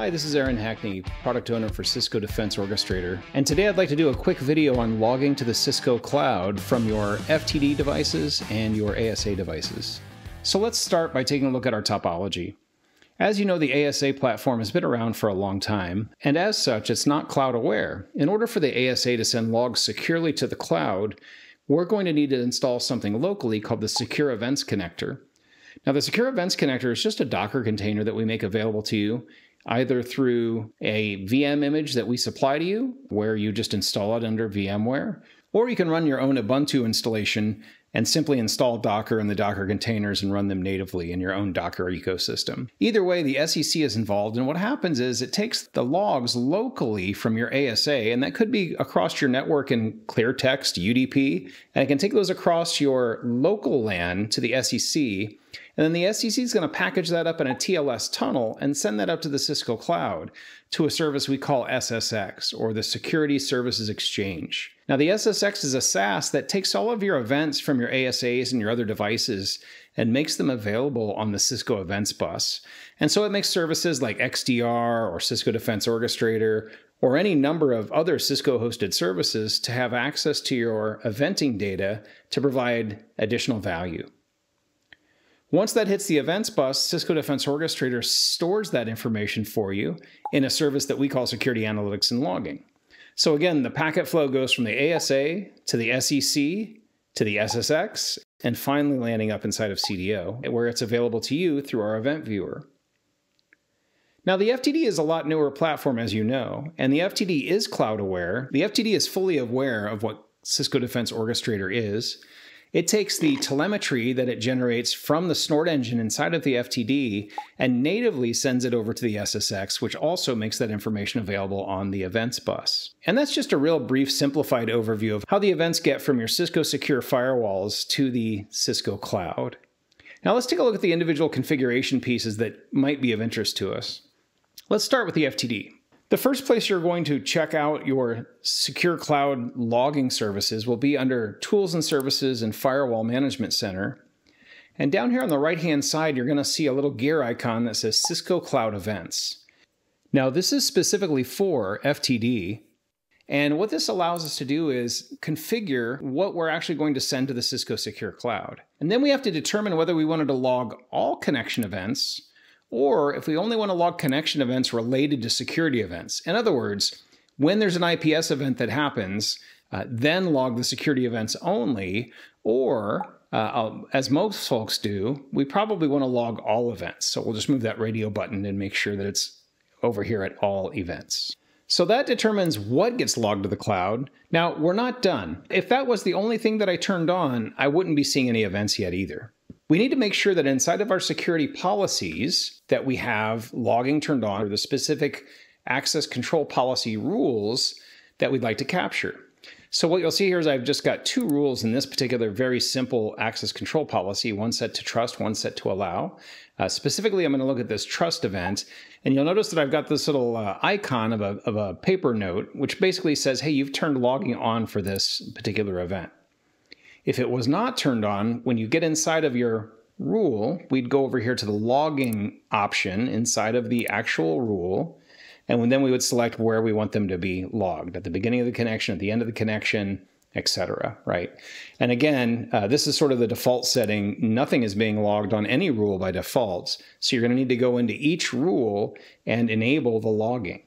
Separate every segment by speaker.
Speaker 1: Hi, this is Aaron Hackney, product owner for Cisco Defense Orchestrator, and today I'd like to do a quick video on logging to the Cisco cloud from your FTD devices and your ASA devices. So let's start by taking a look at our topology. As you know, the ASA platform has been around for a long time, and as such, it's not cloud aware. In order for the ASA to send logs securely to the cloud, we're going to need to install something locally called the Secure Events Connector. Now, the Secure Events Connector is just a Docker container that we make available to you either through a VM image that we supply to you, where you just install it under VMware, or you can run your own Ubuntu installation and simply install Docker in the Docker containers and run them natively in your own Docker ecosystem. Either way, the SEC is involved, and what happens is it takes the logs locally from your ASA, and that could be across your network in clear text, UDP, and it can take those across your local LAN to the SEC and then the SEC is going to package that up in a TLS tunnel and send that up to the Cisco cloud to a service we call SSX or the Security Services Exchange. Now, the SSX is a SaaS that takes all of your events from your ASAs and your other devices and makes them available on the Cisco Events Bus. And so it makes services like XDR or Cisco Defense Orchestrator or any number of other Cisco hosted services to have access to your eventing data to provide additional value. Once that hits the events bus, Cisco Defense Orchestrator stores that information for you in a service that we call Security Analytics and Logging. So again, the packet flow goes from the ASA to the SEC to the SSX, and finally landing up inside of CDO, where it's available to you through our event viewer. Now, the FTD is a lot newer platform, as you know, and the FTD is cloud aware. The FTD is fully aware of what Cisco Defense Orchestrator is, it takes the telemetry that it generates from the snort engine inside of the FTD and natively sends it over to the SSX, which also makes that information available on the events bus. And that's just a real brief, simplified overview of how the events get from your Cisco secure firewalls to the Cisco cloud. Now let's take a look at the individual configuration pieces that might be of interest to us. Let's start with the FTD. The first place you're going to check out your secure cloud logging services will be under Tools and Services and Firewall Management Center. And down here on the right hand side, you're going to see a little gear icon that says Cisco Cloud Events. Now, this is specifically for FTD. And what this allows us to do is configure what we're actually going to send to the Cisco Secure Cloud. And then we have to determine whether we wanted to log all connection events or if we only want to log connection events related to security events. In other words, when there's an IPS event that happens, uh, then log the security events only, or uh, as most folks do, we probably want to log all events. So we'll just move that radio button and make sure that it's over here at all events. So that determines what gets logged to the cloud. Now, we're not done. If that was the only thing that I turned on, I wouldn't be seeing any events yet either. We need to make sure that inside of our security policies that we have logging turned on or the specific access control policy rules that we'd like to capture. So what you'll see here is I've just got two rules in this particular very simple access control policy, one set to trust, one set to allow. Uh, specifically, I'm going to look at this trust event, and you'll notice that I've got this little uh, icon of a, of a paper note, which basically says, hey, you've turned logging on for this particular event. If it was not turned on, when you get inside of your rule, we'd go over here to the logging option inside of the actual rule. And then we would select where we want them to be logged at the beginning of the connection, at the end of the connection, etc. Right. And again, uh, this is sort of the default setting. Nothing is being logged on any rule by default. So you're going to need to go into each rule and enable the logging.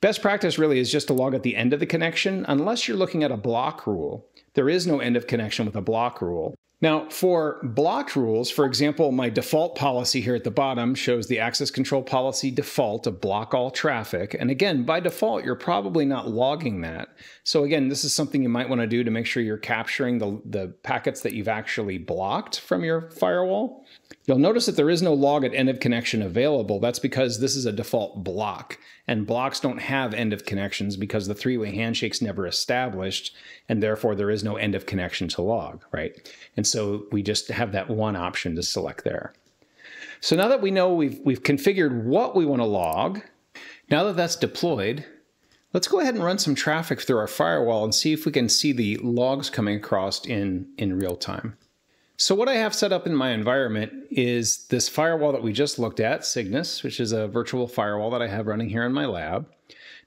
Speaker 1: Best practice really is just to log at the end of the connection, unless you're looking at a block rule. There is no end of connection with a block rule. Now, for blocked rules, for example, my default policy here at the bottom shows the access control policy default to block all traffic. And again, by default, you're probably not logging that. So again, this is something you might want to do to make sure you're capturing the, the packets that you've actually blocked from your firewall. You'll notice that there is no log at end of connection available. That's because this is a default block, and blocks don't have end of connections because the three-way handshake's never established, and therefore there is no end of connection to log, right? And so we just have that one option to select there. So now that we know we've, we've configured what we want to log, now that that's deployed, let's go ahead and run some traffic through our firewall and see if we can see the logs coming across in, in real time. So what I have set up in my environment is this firewall that we just looked at, Cygnus, which is a virtual firewall that I have running here in my lab.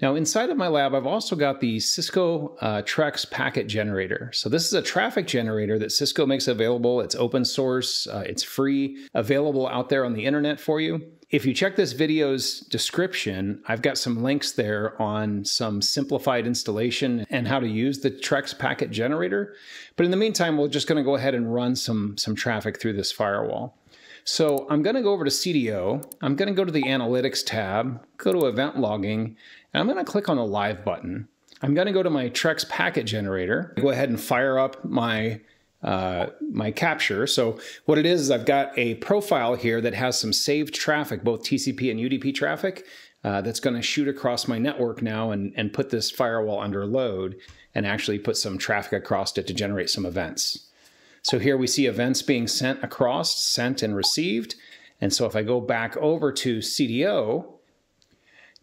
Speaker 1: Now inside of my lab, I've also got the Cisco uh, Trex packet generator. So this is a traffic generator that Cisco makes available. It's open source, uh, it's free, available out there on the internet for you. If you check this video's description, I've got some links there on some simplified installation and how to use the Trex packet generator. But in the meantime, we're just going to go ahead and run some, some traffic through this firewall. So I'm going to go over to CDO. I'm going to go to the Analytics tab, go to Event Logging, and I'm going to click on the Live button. I'm going to go to my Trex packet generator, go ahead and fire up my uh, my capture. So what it is is I've got a profile here that has some saved traffic, both TCP and UDP traffic, uh, that's going to shoot across my network now and, and put this firewall under load and actually put some traffic across it to generate some events. So here we see events being sent across, sent and received. And so if I go back over to CDO,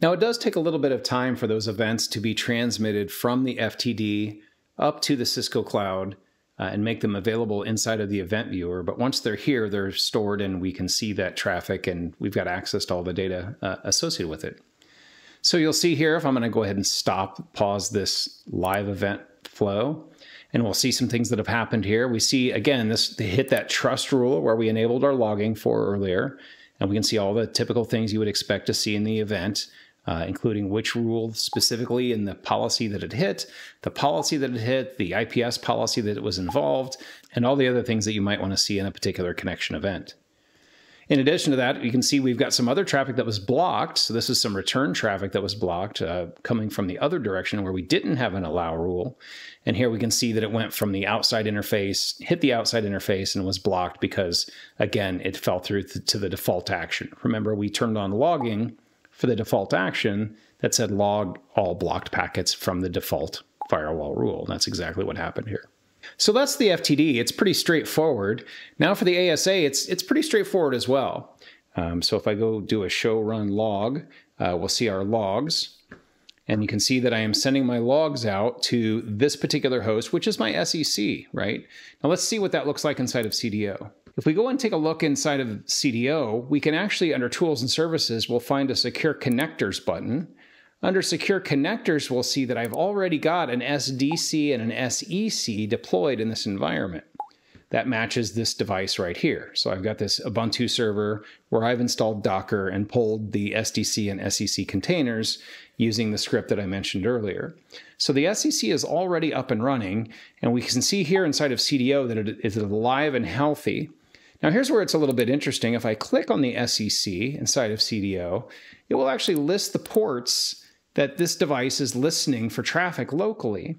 Speaker 1: now it does take a little bit of time for those events to be transmitted from the FTD up to the Cisco cloud uh, and make them available inside of the event viewer. But once they're here, they're stored and we can see that traffic and we've got access to all the data uh, associated with it. So you'll see here, if I'm going to go ahead and stop, pause this live event flow, and we'll see some things that have happened here. We see, again, this hit that trust rule where we enabled our logging for earlier, and we can see all the typical things you would expect to see in the event uh, including which rule specifically in the policy that it hit, the policy that it hit, the IPS policy that it was involved, and all the other things that you might want to see in a particular connection event. In addition to that, you can see we've got some other traffic that was blocked. So this is some return traffic that was blocked uh, coming from the other direction where we didn't have an allow rule. And here we can see that it went from the outside interface, hit the outside interface and was blocked because, again, it fell through to the default action. Remember, we turned on logging for the default action that said log all blocked packets from the default firewall rule. That's exactly what happened here. So that's the FTD. It's pretty straightforward. Now for the ASA, it's it's pretty straightforward as well. Um, so if I go do a show run log, uh, we'll see our logs. And you can see that I am sending my logs out to this particular host, which is my SEC, right? Now let's see what that looks like inside of CDO. If we go and take a look inside of CDO, we can actually, under Tools and Services, we'll find a Secure Connectors button. Under Secure Connectors, we'll see that I've already got an SDC and an SEC deployed in this environment. That matches this device right here. So I've got this Ubuntu server where I've installed Docker and pulled the SDC and SEC containers using the script that I mentioned earlier. So the SEC is already up and running, and we can see here inside of CDO that it is alive and healthy. Now here's where it's a little bit interesting. If I click on the SEC inside of CDO, it will actually list the ports that this device is listening for traffic locally.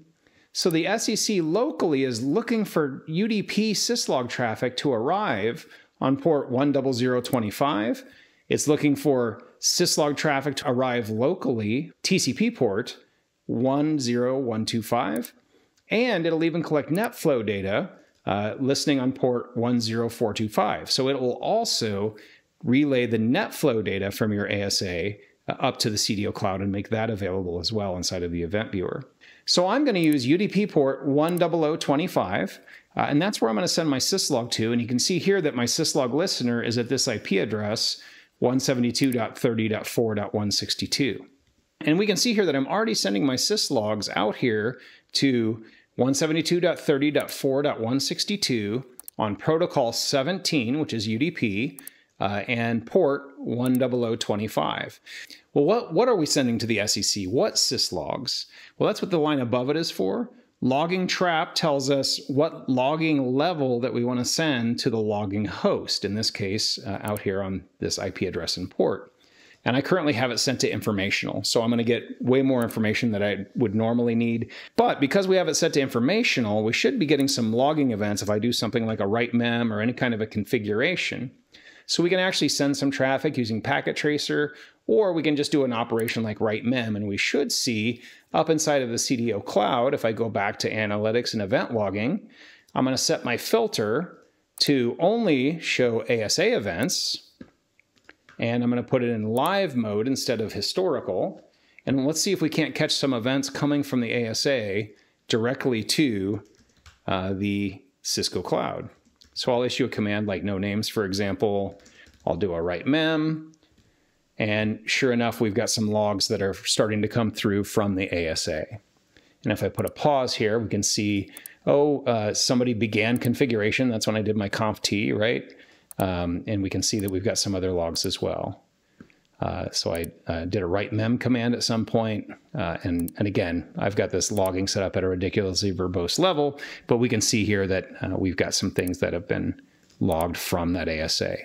Speaker 1: So the SEC locally is looking for UDP syslog traffic to arrive on port 10025. It's looking for syslog traffic to arrive locally, TCP port 10125. And it'll even collect NetFlow data uh, listening on port 10425. So it will also relay the NetFlow data from your ASA uh, up to the CDO cloud and make that available as well inside of the event viewer. So I'm going to use UDP port 10025, uh, and that's where I'm going to send my syslog to. And you can see here that my syslog listener is at this IP address 172.30.4.162. And we can see here that I'm already sending my syslogs out here to 172.30.4.162 on protocol 17, which is UDP, uh, and port 10025. Well, what, what are we sending to the SEC? What syslogs? Well, that's what the line above it is for. Logging trap tells us what logging level that we want to send to the logging host, in this case, uh, out here on this IP address and port. And I currently have it sent to informational. So I'm going to get way more information that I would normally need. But because we have it set to informational, we should be getting some logging events if I do something like a write mem or any kind of a configuration. So we can actually send some traffic using Packet Tracer, or we can just do an operation like write mem. And we should see up inside of the CDO cloud, if I go back to analytics and event logging, I'm going to set my filter to only show ASA events and I'm going to put it in live mode instead of historical. And let's see if we can't catch some events coming from the ASA directly to uh, the Cisco cloud. So I'll issue a command like no names, for example. I'll do a write mem. And sure enough, we've got some logs that are starting to come through from the ASA. And if I put a pause here, we can see, oh, uh, somebody began configuration. That's when I did my conf t, right? Um, and we can see that we've got some other logs as well. Uh, so I uh, did a write mem command at some point, uh, and, and again, I've got this logging set up at a ridiculously verbose level, but we can see here that uh, we've got some things that have been logged from that ASA.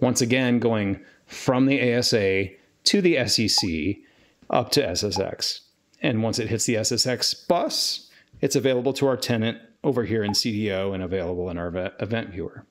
Speaker 1: Once again, going from the ASA to the SEC up to SSX. And once it hits the SSX bus, it's available to our tenant over here in CDO and available in our event viewer.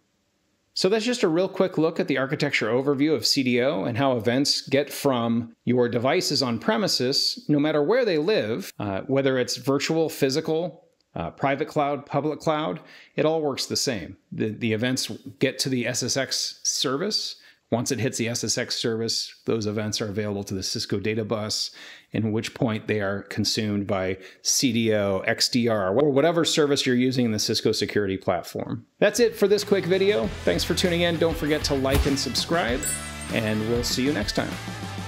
Speaker 1: So that's just a real quick look at the architecture overview of CDO and how events get from your devices on premises, no matter where they live, uh, whether it's virtual, physical, uh, private cloud, public cloud, it all works the same. The, the events get to the SSX service once it hits the SSX service, those events are available to the Cisco data bus, in which point they are consumed by CDO, XDR, or whatever service you're using in the Cisco security platform. That's it for this quick video. Thanks for tuning in. Don't forget to like and subscribe, and we'll see you next time.